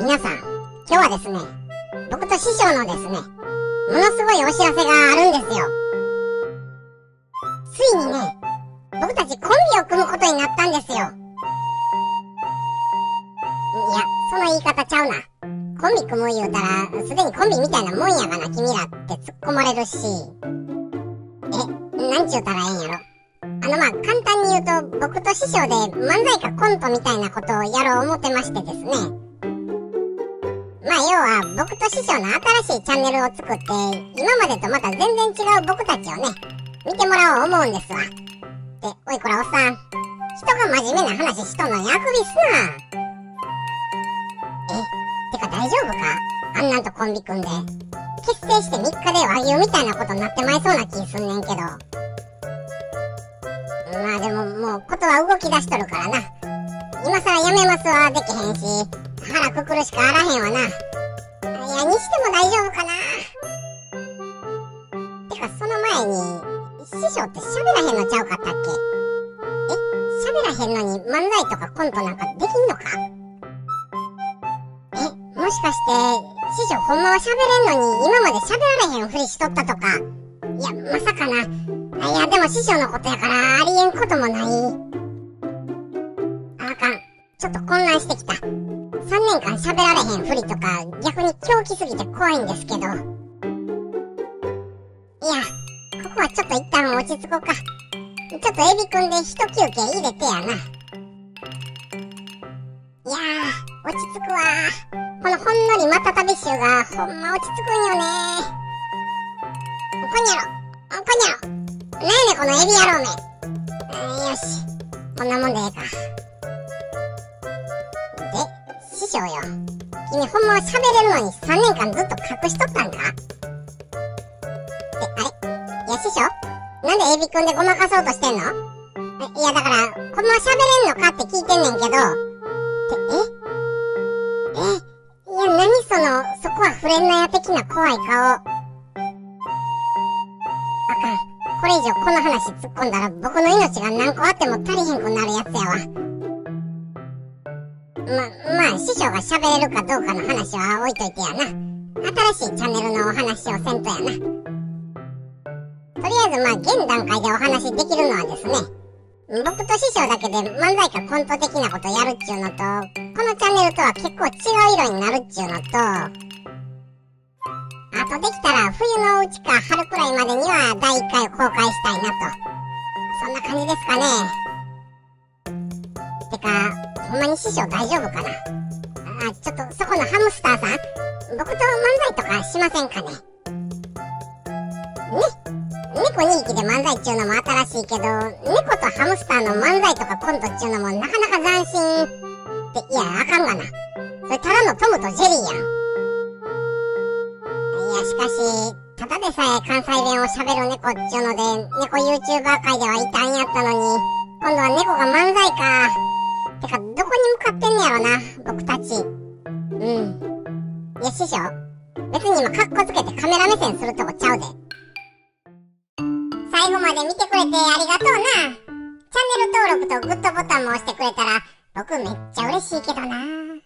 皆さん、今日はですね、僕と師匠のですね、ものすごいお知らせがあるんですよ。ついにね、僕たちコンビを組むことになったんですよ。いや、その言い方ちゃうな。コンビ組む言うたら、すでにコンビみたいなもんやがな、君らって突っ込まれるし。え、なんちゅうたらええんやろ。あのまあ、簡単に言うと、僕と師匠で漫才かコントみたいなことをやろう思ってましてですね。まあ要は僕と師匠の新しいチャンネルを作って今までとまた全然違う僕たちをね見てもらおう思うんですわ。で、おいこらおっさん。人が真面目な話しとんのにあくびすな。え、てか大丈夫か？あんなんとコンビ組んで。結成して3日で和牛みたいなことになってまいそうな気すんねんけど。まあでももうことは動き出しとるからな。今更やめますはできへんし。腹くくるしかあらへんわな。いや、にしても大丈夫かな。てか、その前に、師匠って喋らへんのちゃうかったっけえ喋らへんのに漫才とかコントなんかできんのかえ、もしかして、師匠ほんまは喋れんのに今まで喋られへんふりしとったとか。いや、まさかな。いや、でも師匠のことやからありえんこともない。あかん。ちょっと混乱してきた。3年間喋られへんふりとか逆に狂気すぎて怖いんですけど。いや、ここはちょっと一旦落ち着こうか。ちょっとエビくんで一休憩入れてやな。いやー、落ち着くわこのほんのりまた旅臭がほんま落ち着くんよねこんにゃろこんにゃろなんやねこのエビ野郎めよし。こんなもんでええか。師匠よ。君ほんまは喋れるのに3年間ずっと隠しとったんかえ、あれ？いや師匠？なんでエビくんでごまかそうとしてんの？いやだから、ほんまは喋れんのかって聞いてんねんけど。ってえ？え？いや何その、そこはフレンナヤ的な怖い顔。あかん。これ以上この話突っ込んだら僕の命が何個あっても足りへんくなるやつやわ。ま、まあ、師匠が喋れるかどうかの話は置いといてやな。新しいチャンネルのお話をせんとやな。とりあえずまあ、現段階でお話できるのはですね、僕と師匠だけで漫才かコント的なことやるっちゅうのと、このチャンネルとは結構違う色になるっちゅうのと、あとできたら冬のうちか春くらいまでには第1回を公開したいなと。そんな感じですかね。てか、ほんまに師匠大丈夫かな？あ、ちょっとそこのハムスターさん、僕と漫才とかしませんかね？ね猫2匹で漫才っちゅうのも新しいけど、猫とハムスターの漫才とかコントっちゅうのもなかなか斬新って、いや、あかんがな。それただのトムとジェリーやん。いや、しかし、ただでさえ関西弁を喋る猫っちゅうので、猫 YouTuber 界では異端やったのに、今度は猫が漫才か。か、どこに向かってんねやろな、僕たち。うん。いや、師匠。別に今、カッコつけてカメラ目線するとこちゃうで。最後まで見てくれてありがとうな。チャンネル登録とグッドボタンも押してくれたら、僕めっちゃ嬉しいけどな。